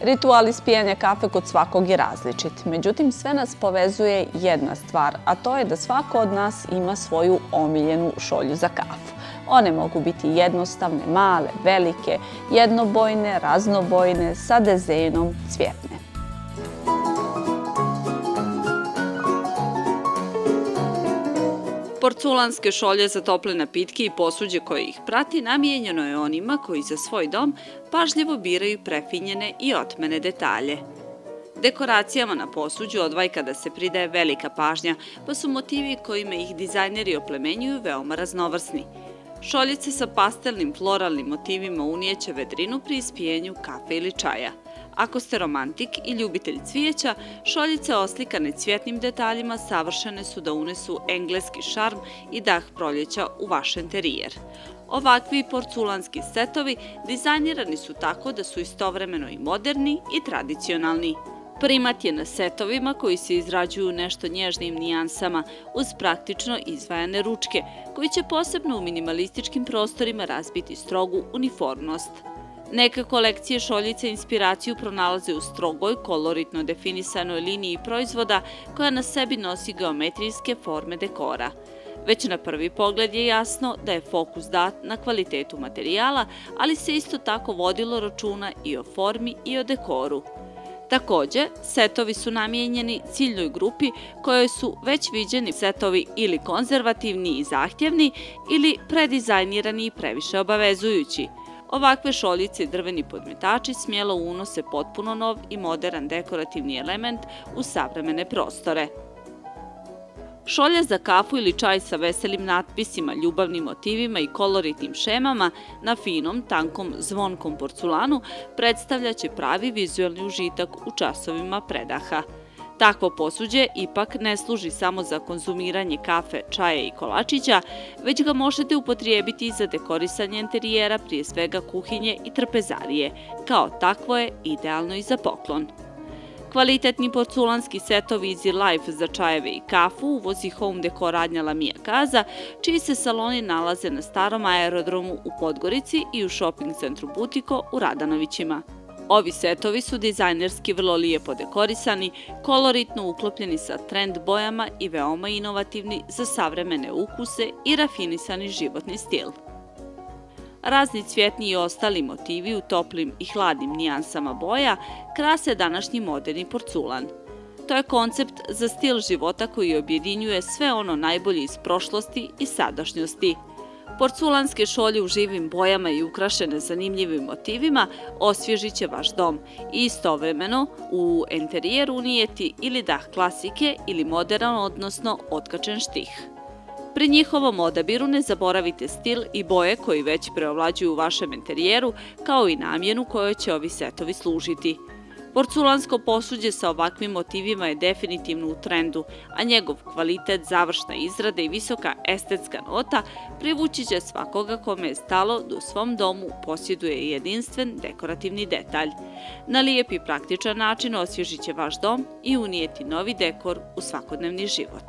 Ritual ispijanja kafe kod svakog je različit. Međutim, sve nas povezuje jedna stvar, a to je da svako od nas ima svoju omiljenu šolju za kafu. One mogu biti jednostavne, male, velike, jednobojne, raznobojne, sa dezenom, cvjetne. Porculanske šolje za tople napitke i posuđe koje ih prati namijenjeno je onima koji za svoj dom pažljivo biraju prefinjene i otmene detalje. Dekoracijama na posuđu odvajka da se pridaje velika pažnja, pa su motivi kojima ih dizajneri oplemenjuju veoma raznovrsni. Šoljice sa pastelnim floralnim motivima unijeće vedrinu pri ispijenju kafe ili čaja – Ako ste romantik i ljubitelj cvijeća, šoljice oslikane cvjetnim detaljima savršene su da unesu engleski šarm i dah proljeća u vaš interijer. Ovakvi porculanski setovi dizajnirani su tako da su istovremeno i moderni i tradicionalni. Primat je na setovima koji se izrađuju nešto nježnim nijansama uz praktično izvajane ručke, koji će posebno u minimalističkim prostorima razbiti strogu uniformnost. Neke kolekcije šoljice inspiraciju pronalaze u strogoj, koloritno definisanoj liniji proizvoda koja na sebi nosi geometrijske forme dekora. Već na prvi pogled je jasno da je fokus dat na kvalitetu materijala, ali se isto tako vodilo računa i o formi i o dekoru. Također, setovi su namijenjeni ciljnoj grupi kojoj su već viđeni setovi ili konzervativni i zahtjevni ili predizajnirani i previše obavezujući – Ovakve šoljice i drveni podmetači smjelo unose potpuno nov i modern dekorativni element u savremene prostore. Šolja za kafu ili čaj sa veselim natpisima, ljubavnim motivima i koloritnim šemama na finom, tankom, zvonkom porculanu predstavljaće pravi vizualni užitak u časovima predaha. Takvo posuđe ipak ne služi samo za konzumiranje kafe, čaje i kolačića, već ga možete upotrijebiti i za dekorisanje interijera, prije svega kuhinje i trpezarije. Kao takvo je idealno i za poklon. Kvalitetni porculanski setovi Easy Life za čajeve i kafu uvozi home dekor radnja Lamija Kaza, čiji se saloni nalaze na starom aerodromu u Podgorici i u shopping centru Butiko u Radanovićima. Ovi setovi su dizajnerski vrlo lijepo dekorisani, koloritno uklopljeni sa trend bojama i veoma inovativni za savremene ukuse i rafinisani životni stil. Razni cvjetni i ostali motivi u toplim i hladnim nijansama boja krase današnji moderni porculan. To je koncept za stil života koji objedinjuje sve ono najbolje iz prošlosti i sadašnjosti – Porculanske šolje u živim bojama i ukrašene zanimljivim motivima osvježit će vaš dom i istovremeno u interijer unijeti ili dah klasike ili modern, odnosno otkačen štih. Pri njihovom odabiru ne zaboravite stil i boje koji već preovlađuju u vašem interijeru, kao i namjenu kojoj će ovi setovi služiti. Porculansko posuđe sa ovakvim motivima je definitivno u trendu, a njegov kvalitet, završna izrada i visoka estetska nota privući će svakoga kome je stalo da u svom domu posjeduje jedinstven dekorativni detalj. Na lijep i praktičan način osvježit će vaš dom i unijeti novi dekor u svakodnevni život.